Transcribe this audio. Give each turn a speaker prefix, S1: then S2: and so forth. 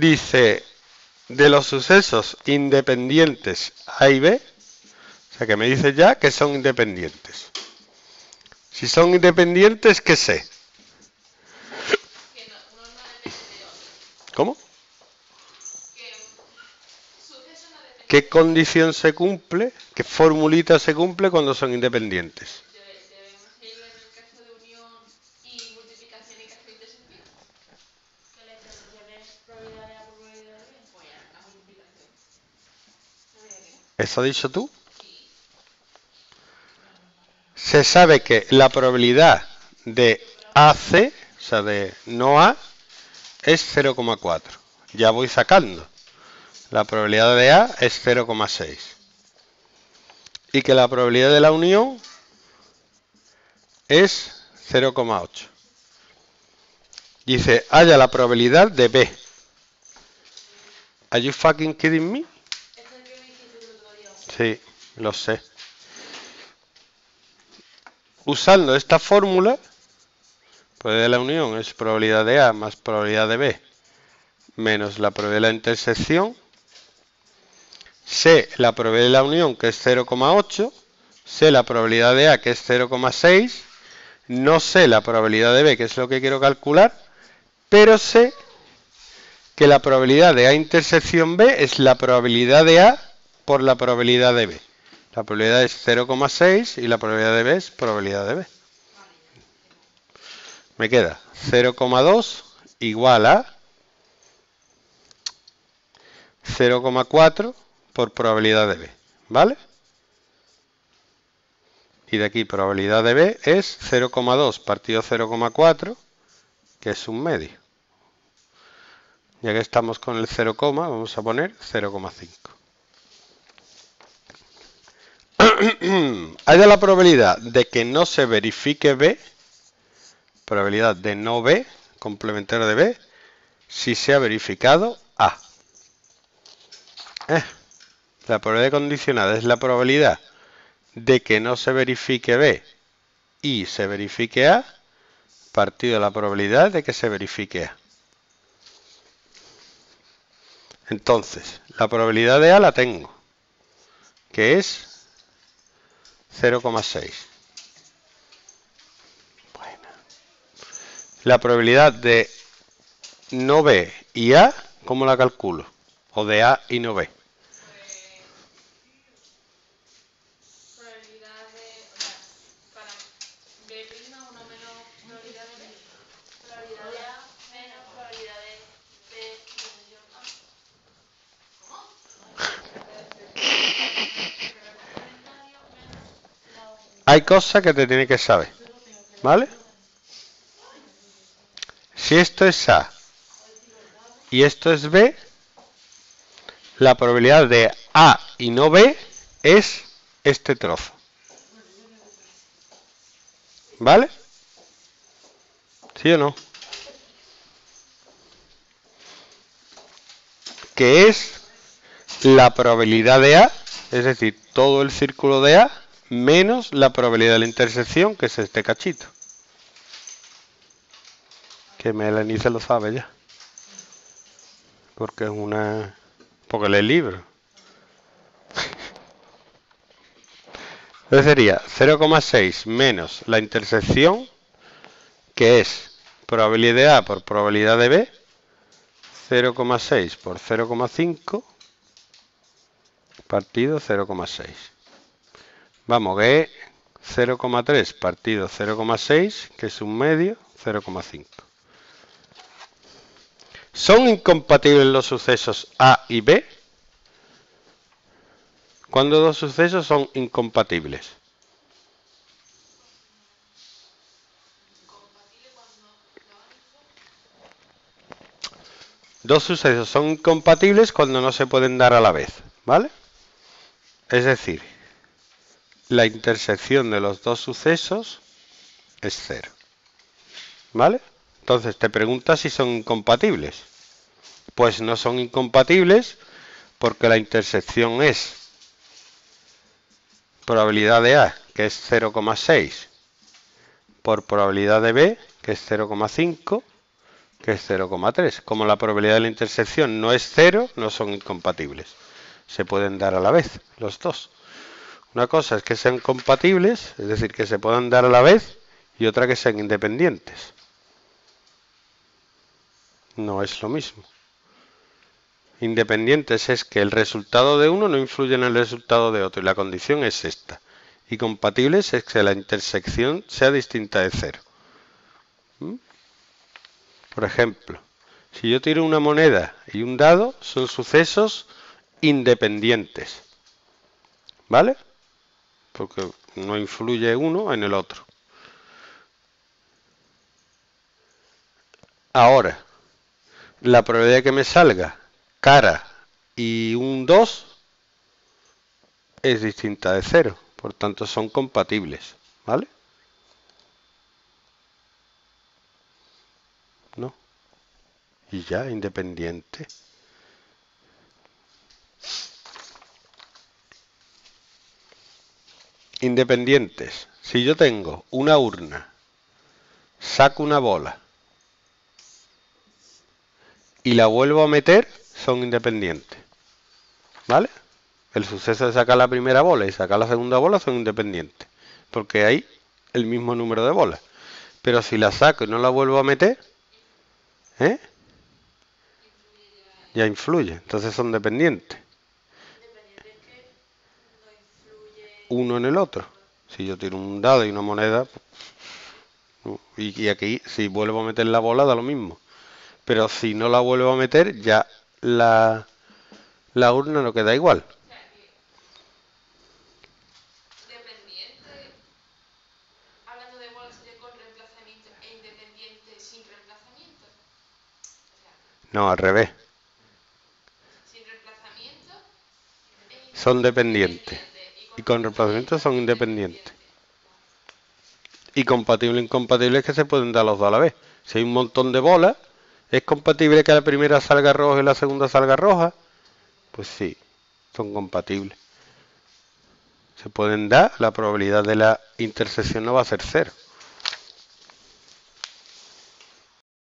S1: dice de los sucesos independientes A y B, o sea que me dice ya que son independientes. Si son independientes, ¿qué sé? ¿Cómo? ¿Qué condición se cumple? ¿Qué formulita se cumple cuando son independientes? ¿Eso has dicho tú? Se sabe que la probabilidad de AC, o sea, de no A, es 0,4. Ya voy sacando. La probabilidad de A es 0,6. Y que la probabilidad de la unión es 0,8. Dice, haya la probabilidad de B. Are you fucking kidding me? Sí, lo sé. Usando esta fórmula, probabilidad de la unión es probabilidad de A más probabilidad de B menos la probabilidad de la intersección. Sé la probabilidad de la unión, que es 0,8. Sé la probabilidad de A, que es 0,6. No sé la probabilidad de B, que es lo que quiero calcular. Pero sé que la probabilidad de A intersección B es la probabilidad de A por la probabilidad de B. La probabilidad es 0,6 y la probabilidad de B es probabilidad de B. Me queda 0,2 igual a 0,4 por probabilidad de B. ¿Vale? Y de aquí probabilidad de B es 0,2 partido 0,4, que es un medio. Ya que estamos con el 0, vamos a poner 0,5. Haya la probabilidad de que no se verifique B, probabilidad de no B, complementario de B, si se ha verificado A. Eh, la probabilidad condicionada es la probabilidad de que no se verifique B y se verifique A, partido de la probabilidad de que se verifique A. Entonces, la probabilidad de A la tengo, que es 0,6. Bueno. La probabilidad de no B y A, ¿cómo la calculo? O de A y no B. hay cosas que te tiene que saber. ¿Vale? Si esto es A y esto es B, la probabilidad de A y no B es este trozo. ¿Vale? ¿Sí o no? Que es la probabilidad de A, es decir, todo el círculo de A menos la probabilidad de la intersección, que es este cachito. Que Melanie se lo sabe ya. Porque es una... Porque lee el libro. Entonces sería 0,6 menos la intersección, que es probabilidad de A por probabilidad de B, 0,6 por 0,5 partido 0,6. Vamos, que es 0,3 partido 0,6, que es un medio, 0,5. ¿Son incompatibles los sucesos A y B? ¿Cuándo dos sucesos son incompatibles? Dos sucesos son incompatibles cuando no se pueden dar a la vez, ¿vale? Es decir, la intersección de los dos sucesos es cero. ¿Vale? Entonces te preguntas si son incompatibles. Pues no son incompatibles porque la intersección es probabilidad de A, que es 0,6, por probabilidad de B, que es 0,5, que es 0,3. Como la probabilidad de la intersección no es cero, no son incompatibles. Se pueden dar a la vez los dos. Una cosa es que sean compatibles, es decir, que se puedan dar a la vez, y otra que sean independientes. No es lo mismo. Independientes es que el resultado de uno no influye en el resultado de otro, y la condición es esta. Y compatibles es que la intersección sea distinta de cero. ¿Mm? Por ejemplo, si yo tiro una moneda y un dado, son sucesos independientes. ¿Vale? Porque no influye uno en el otro. Ahora, la probabilidad de que me salga cara y un 2 es distinta de 0. Por tanto, son compatibles. ¿Vale? ¿No? Y ya, independiente. Independientes. Si yo tengo una urna, saco una bola y la vuelvo a meter, son independientes. ¿Vale? El suceso de sacar la primera bola y sacar la segunda bola son independientes. Porque hay el mismo número de bolas. Pero si la saco y no la vuelvo a meter, ¿eh? ya influye. Entonces son dependientes. Uno en el otro. Si yo tiro un dado y una moneda, y, y aquí si vuelvo a meter la bola da lo mismo pero si no la vuelvo a meter ya la, la urna no queda igual.
S2: Dependiente, hablando de bolas sería con reemplazamiento e independiente sin reemplazamiento. O sea,
S1: No, al revés.
S2: sin reemplazamiento e
S1: Son dependientes. Y con reemplazamiento son independientes. Y compatible e incompatible es que se pueden dar los dos a la vez. Si hay un montón de bolas, ¿es compatible que la primera salga roja y la segunda salga roja? Pues sí, son compatibles. Se pueden dar, la probabilidad de la intersección no va a ser cero.